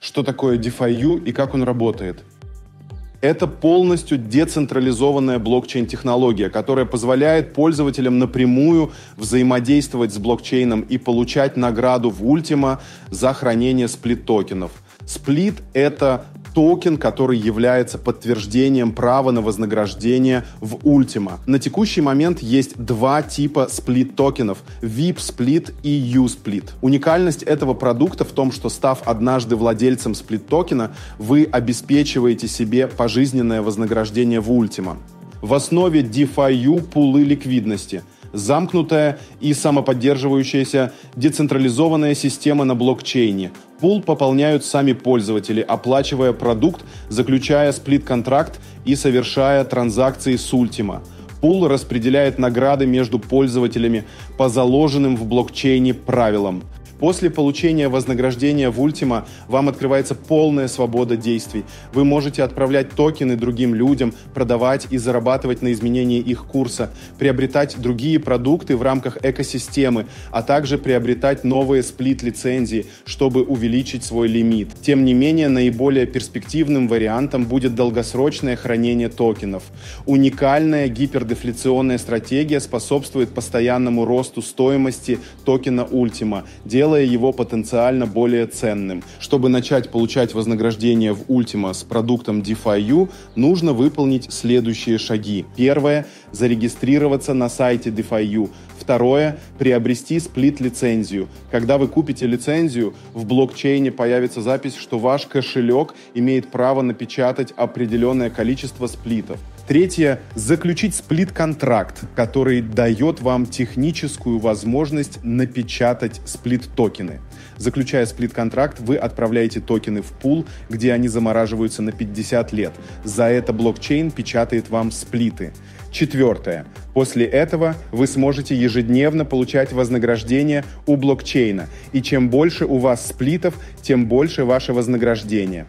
Что такое DeFi и как он работает? Это полностью децентрализованная блокчейн-технология, которая позволяет пользователям напрямую взаимодействовать с блокчейном и получать награду в Ultima за хранение сплит-токенов. Сплит — это токен, который является подтверждением права на вознаграждение в Ultima. На текущий момент есть два типа сплит-токенов — VIP-сплит и U-сплит. Уникальность этого продукта в том, что став однажды владельцем сплит-токена, вы обеспечиваете себе пожизненное вознаграждение в Ultima. В основе DeFi-U пулы ликвидности — замкнутая и самоподдерживающаяся децентрализованная система на блокчейне. Пул пополняют сами пользователи, оплачивая продукт, заключая сплит-контракт и совершая транзакции с Ultima. Пул распределяет награды между пользователями по заложенным в блокчейне правилам – После получения вознаграждения в Ultima вам открывается полная свобода действий. Вы можете отправлять токены другим людям, продавать и зарабатывать на изменении их курса, приобретать другие продукты в рамках экосистемы, а также приобретать новые сплит-лицензии, чтобы увеличить свой лимит. Тем не менее, наиболее перспективным вариантом будет долгосрочное хранение токенов. Уникальная гипердефляционная стратегия способствует постоянному росту стоимости токена Ultima, делая делая его потенциально более ценным. Чтобы начать получать вознаграждение в Ultima с продуктом DeFi-U, нужно выполнить следующие шаги. Первое – зарегистрироваться на сайте DeFi-U. Второе – приобрести сплит-лицензию. Когда вы купите лицензию, в блокчейне появится запись, что ваш кошелек имеет право напечатать определенное количество сплитов. Третье – заключить сплит-контракт, который дает вам техническую возможность напечатать сплит-токены. Заключая сплит-контракт, вы отправляете токены в пул, где они замораживаются на 50 лет. За это блокчейн печатает вам сплиты. Четвертое. После этого вы сможете ежедневно получать вознаграждение у блокчейна. И чем больше у вас сплитов, тем больше ваше вознаграждение.